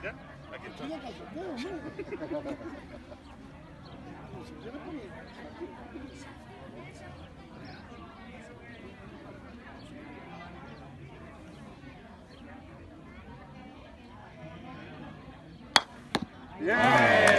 Sweden. I can Tira yeah.